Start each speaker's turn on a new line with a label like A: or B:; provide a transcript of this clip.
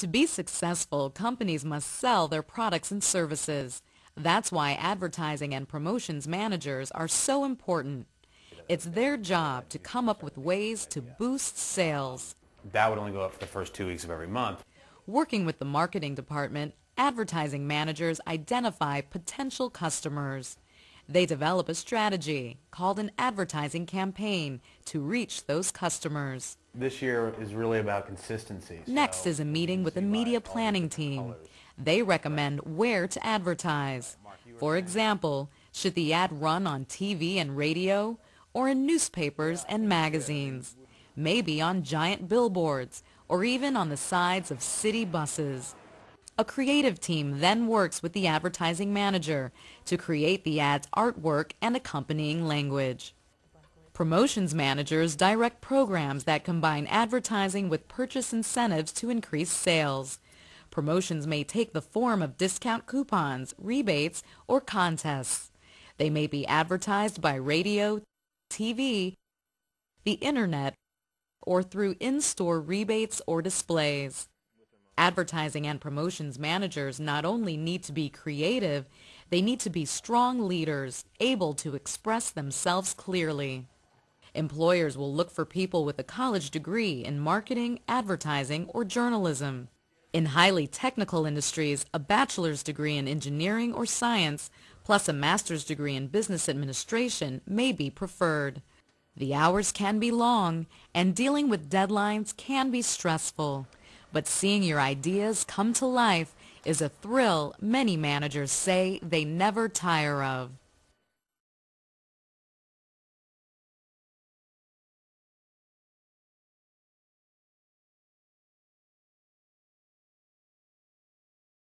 A: To be successful, companies must sell their products and services. That's why advertising and promotions managers are so important. It's their job to come up with ways to boost sales.
B: That would only go up for the first two weeks of every month.
A: Working with the marketing department, advertising managers identify potential customers. They develop a strategy called an advertising campaign to reach those customers.
B: This year is really about consistency.
A: Next is a meeting with the media planning team. They recommend where to advertise. For example, should the ad run on TV and radio or in newspapers and magazines? Maybe on giant billboards or even on the sides of city buses. A creative team then works with the advertising manager to create the ad's artwork and accompanying language. Promotions managers direct programs that combine advertising with purchase incentives to increase sales. Promotions may take the form of discount coupons, rebates, or contests. They may be advertised by radio, TV, the internet, or through in-store rebates or displays. Advertising and promotions managers not only need to be creative, they need to be strong leaders, able to express themselves clearly. Employers will look for people with a college degree in marketing, advertising, or journalism. In highly technical industries, a bachelor's degree in engineering or science plus a master's degree in business administration may be preferred. The hours can be long, and dealing with deadlines can be stressful. But seeing your ideas come to life is a thrill many managers say they never tire of.